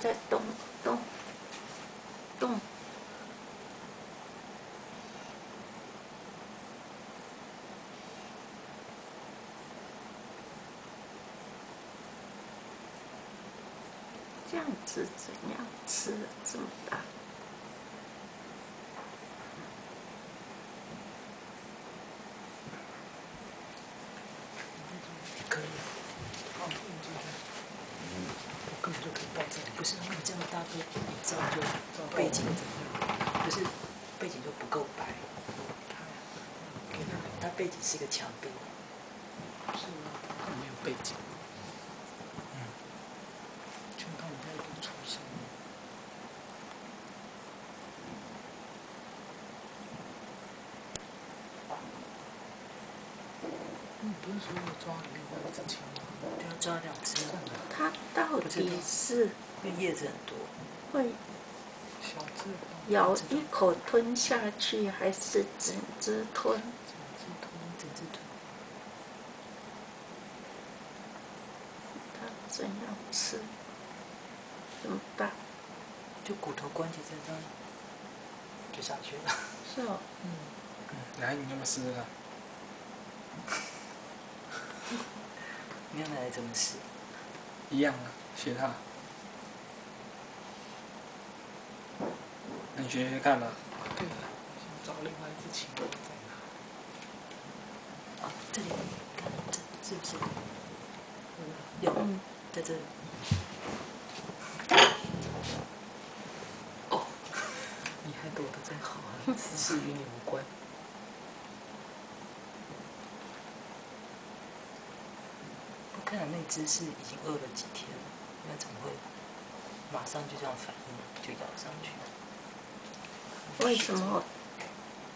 在动动动。这样子怎样吃这么大？可以，放进去。我根本就可以到这里，不是那这样大个一照就背景怎么样？不是背景就不够白。它背景是一个墙壁。是吗？它没有背景。嗯。就看你在一个出声。你不是说要抓另外一只青蛙？要抓两只。它到底是因为叶子很多，会咬一口吞下去，还是整只吞？整只吞，整只吞。它怎样吃？怎么办？就骨头关节在这里，就下去了。是哦。嗯。嗯来，你那么试试看。你要奶奶怎么吃？一样啊，学他。那你学学看吧。对了，找另外一只青蛙在哪？哦，这里，看这是不是？有，在这里。哦，你还躲得真好啊，此事与你无关。我看那只是已经饿了几天了，那怎么会马上就这样反应，就咬上去？为什么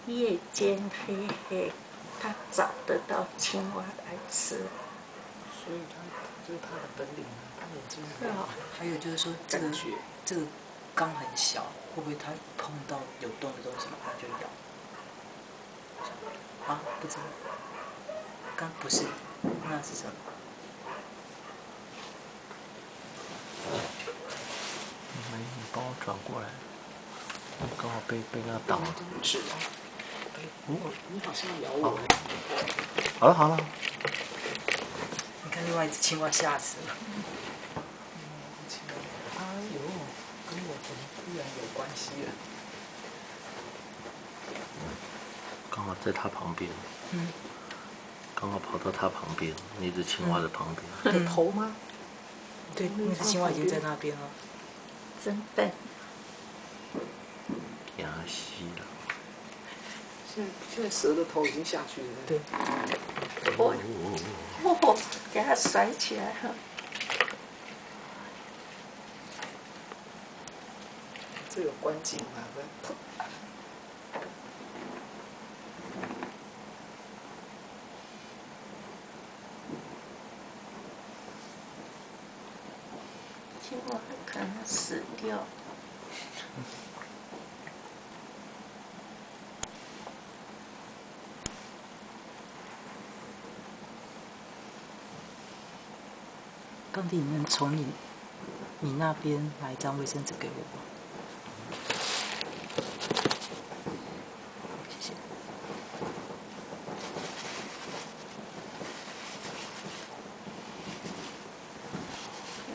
夜间黑黑，它找得到青蛙来吃？所以它这是它的本领啊，它眼睛是啊。还有就是说，这个这个缸很小，会不会它碰到有洞的东西，它就咬？啊，不知道。缸不是，那是什么？没，你帮我转过来，刚好被被那挡了。是啊。嗯，你好像咬我。好了好了。你看另外一只青蛙吓死了。哎呦，跟我怎么突然有关系了？刚好在他旁边。嗯。刚好跑到他旁边，那只青蛙的旁边。它的头吗？对，那只青蛙已经在那边了。真笨。给它吸了。现在现在蛇的头已经下去了。对。哦哦，给它甩起来哈。这有关景吗？青蛙可能死掉。刚弟，你能从你你那边拿一张卫生纸给我吗？谢谢。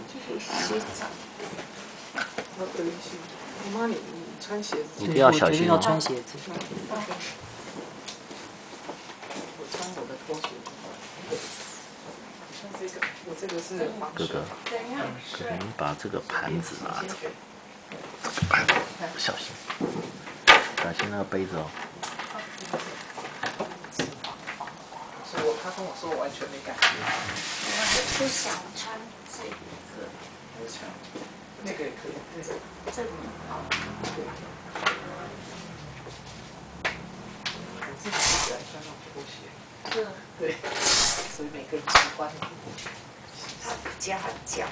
继续洗澡。我等一下，我妈，你你穿鞋子。要小心哦我决定要穿鞋子。我穿我的拖鞋子。像这个，我这个是防哥哥，怎样哥哥，你把这个盘子拿走。这个盘子，小心，小心那个杯子哦。所以我他跟我说我完全没感觉。我还不想穿这个，我想，那个也可以，对。这个好。我自己不喜欢穿那种拖鞋。这对，所以每个人喜欢。它比较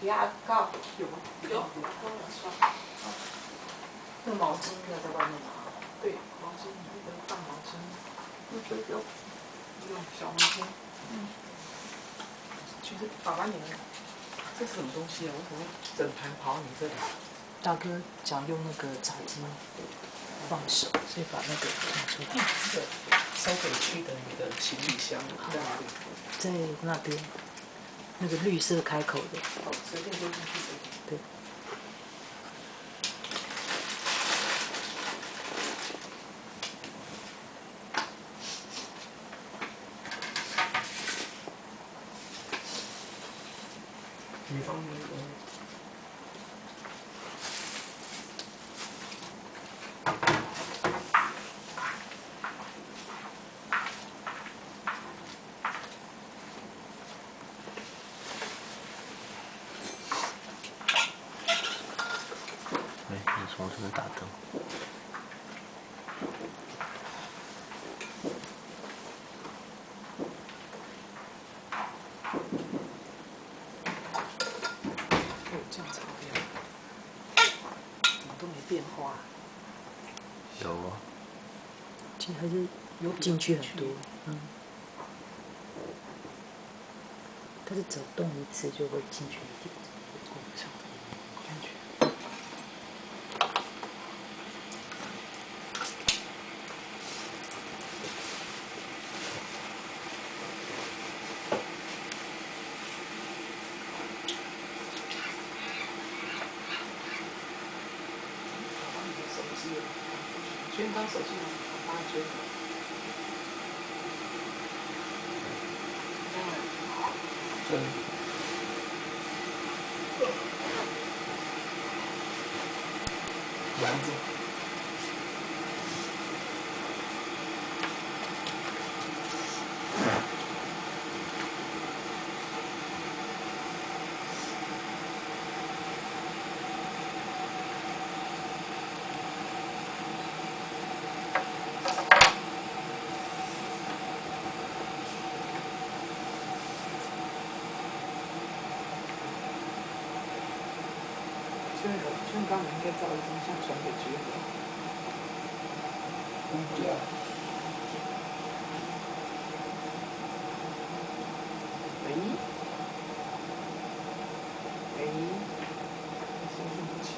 讲。牙膏有。吗？有，帮我刷。那毛巾要在外面拿。对，毛巾那个大毛巾，那个有用小毛巾。嗯。其实爸爸你们，这是什么东西啊？我怎么整盘跑你这里？大哥讲用那个茶巾放手，所以把那个拿出来。这个收回去的你的行李箱在哪里？在那边，那个绿色开口的。哦，随便丢进去就行。对。女方那个哎，你从这边打灯。哦，这样子好亮，怎么都没变化？有啊，其实还是有进去很多，嗯。它是走动一次就会进去一点，哦，这样感觉。手机，全当手机拿，把它捐了。对，丸子，现在现在刚才应该照一张相传给局长。嗯，对啊，喂？喂？声音不清。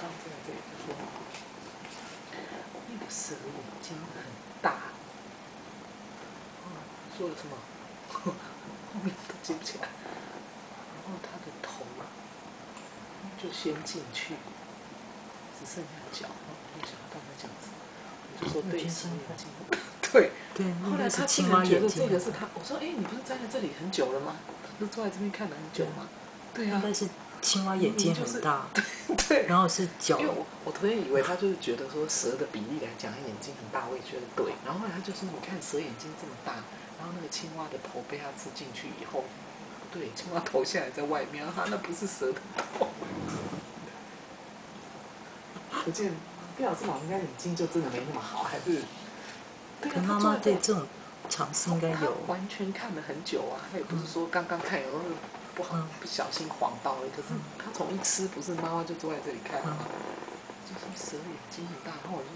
刚在这里就说，那个蛇眼睛很大。哦，说了什么？后面都记不起来。然后他的头就先进去，只剩下脚。我就想刚才这样子，我就说对，蛇眼睛。对。对，后来他竟然觉得这个是他，我说：“哎，你不是站在这里很久了吗？不是坐在这边看了很久吗？”对啊但，是青蛙眼睛很大，对。然后是脚因为我我昨天以为他就是觉得说蛇的比例来讲，他眼睛很大，我也觉得对。然后后来他就说：“你看蛇眼睛这么大，然后那个青蛙的头被他吃进去以后，不对，青蛙头现在在外面，哈，那不是蛇的头。”可见毕老师老应该眼睛就真的没那么好，还是？对啊，可妈妈对这种尝试应该有，完全看了很久啊，他也不是说刚刚看，有时候不好、嗯不小心晃到了，可是他从一吃不是妈妈就坐在这里看嘛，嗯就说蛇眼睛很大，然后我就